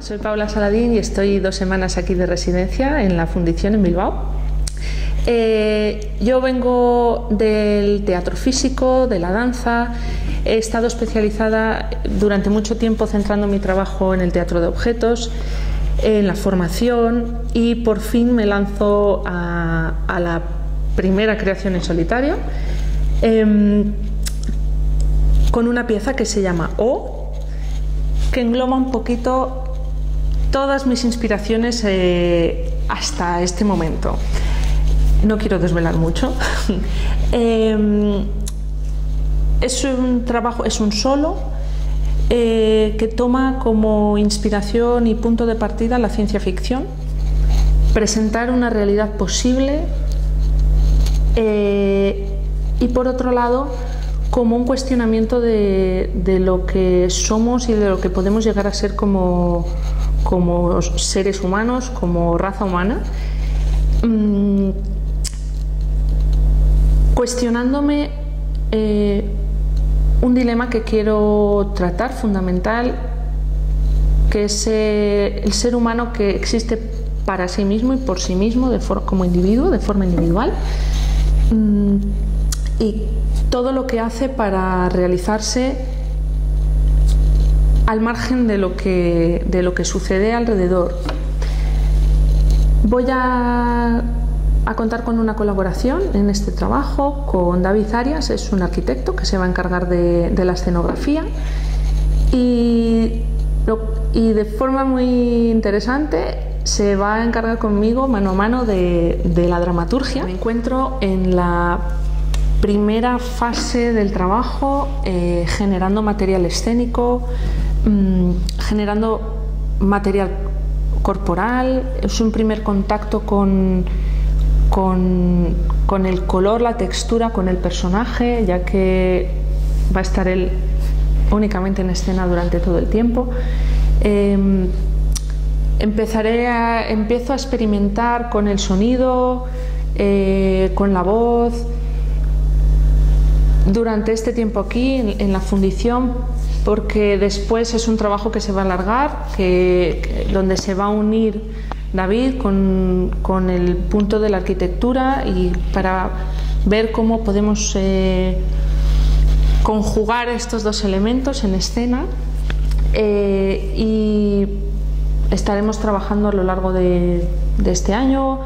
Soy Paula Saladín y estoy dos semanas aquí de residencia en la Fundición en Bilbao. Eh, yo vengo del teatro físico, de la danza. He estado especializada durante mucho tiempo centrando mi trabajo en el teatro de objetos, en la formación y por fin me lanzo a, la primera creación en solitario em, con una pieza que se llama O, que engloba un poquito todas mis inspiraciones eh, hasta este momento. No quiero desvelar mucho. Em, es un trabajo, es un solo eh, que toma como inspiración y punto de partida la ciencia ficción, presentar una realidad posible eh, y por otro lado como un cuestionamiento de, lo que somos y de lo que podemos llegar a ser como, como seres humanos, como raza humana, mm, cuestionándome eh, un dilema que quiero tratar fundamental, que es eh, el ser humano que existe para sí mismo y por sí mismo como individuo, de forma individual, mm, y todo lo que hace para realizarse al margen de lo que, de lo que sucede alrededor. Voy a, contar con una colaboración en este trabajo con David Arias, es un arquitecto que se va a encargar de, la escenografía y, y, de forma muy interesante se va a encargar conmigo mano a mano de, de la dramaturgia. Me encuentro en la primera fase del trabajo eh, generando material escénico, mm, generando material corporal, es un primer contacto con, con, el color, la textura, con el personaje, ya que va a estar él únicamente en escena durante todo el tiempo. Em, empezaré a, empiezo a experimentar con el sonido, eh, con la voz, durante este tiempo aquí en, la fundición porque después es un trabajo que se va a alargar, que, donde se va a unir David con, el punto de la arquitectura y para ver cómo podemos eh, conjugar estos dos elementos en escena eh, y estaremos trabajando a lo largo de este año